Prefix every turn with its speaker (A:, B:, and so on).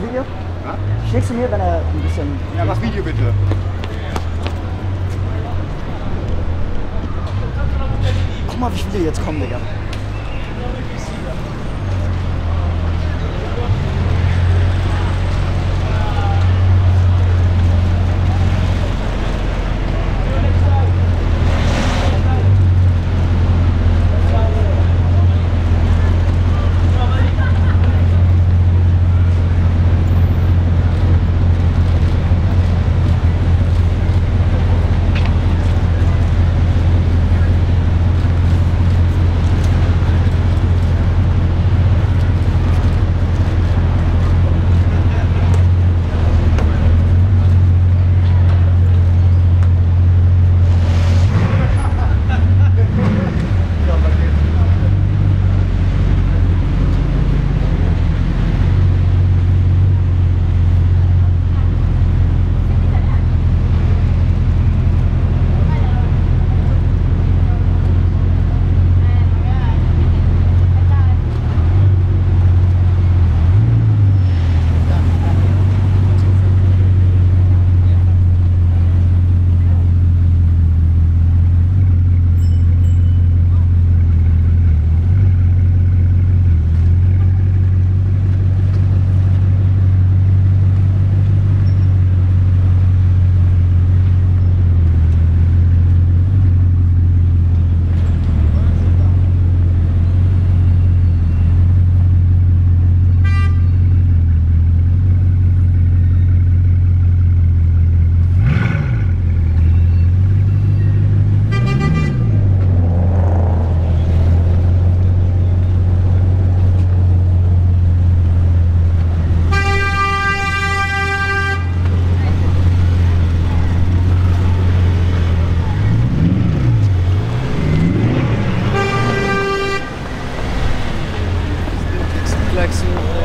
A: das Video? Ja? Schickst du mir, wenn er ein bisschen.
B: Ja, das Video bitte.
A: Guck mal, wie viele jetzt kommen, Digga. Jackson.